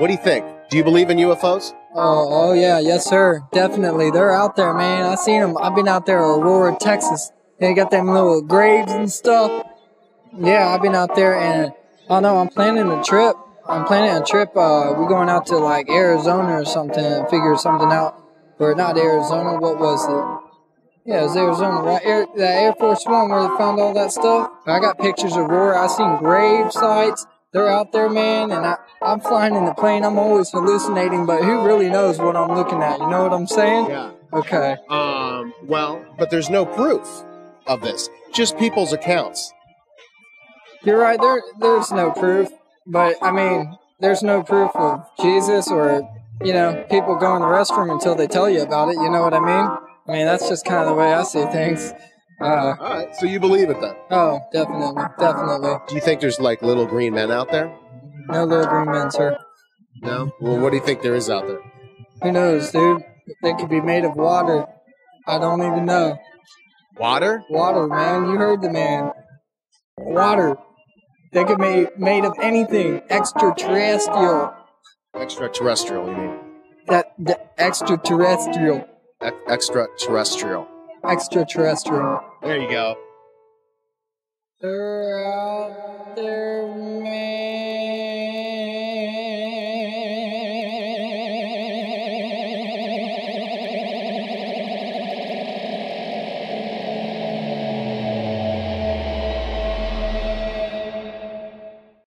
What do you think? Do you believe in UFOs? Oh, oh yeah, yes sir, definitely. They're out there, man. I seen them. I've been out there, Aurora, Texas. They got them little graves and stuff. Yeah, I've been out there, and I know I'm planning a trip. I'm planning a trip. Uh, we're going out to like Arizona or something and figure something out. Or not Arizona. What was it? Yeah, it was Arizona, right? Air, the Air Force One where they found all that stuff. I got pictures of Aurora. I seen grave sites. They're out there, man, and I, I'm flying in the plane. I'm always hallucinating, but who really knows what I'm looking at? You know what I'm saying? Yeah. Okay. Um, well, but there's no proof of this. Just people's accounts. You're right. There, there's no proof, but I mean, there's no proof of Jesus or you know people go in the restroom until they tell you about it. You know what I mean? I mean, that's just kind of the way I see things. Uh, All right. So you believe it then? oh, definitely, definitely. Do you think there's like little green men out there? No little green men, sir. No. Well, what do you think there is out there? Who knows, dude? They could be made of water. I don't even know. Water? Water, man. You heard the man. Water. They could be made of anything extraterrestrial. Extraterrestrial, you mean? That the extraterrestrial. E- extraterrestrial. Extraterrestrial. There you go. They're out there,